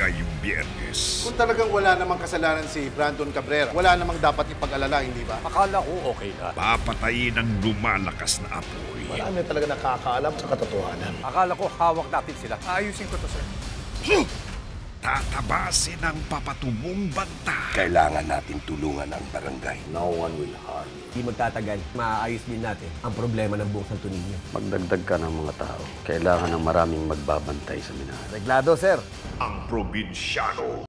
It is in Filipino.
ngayong biyernes. Kung talagang wala namang kasalanan si Brandon Cabrera, wala namang dapat ipag-alala, hindi ba? Akala ko okay na. Papatayin ang lumalakas na apoy. Marami talaga nakakaalam sa katotohanan. Akala ko hawak natin sila. Ayusin ko to, sir. Tatabasin ang papatubong banta. Kailangan natin tulungan ang barangay. No one will harm you. Di magtatagal, maayos din natin ang problema ng buong Santo Niño. Magdagdag ka ng mga tao. Kailangan ng maraming magbabantay sa minahan. Reglado, sir. Ang probinsyano.